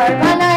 Bye.